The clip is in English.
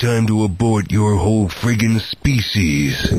time to abort your whole friggin' species.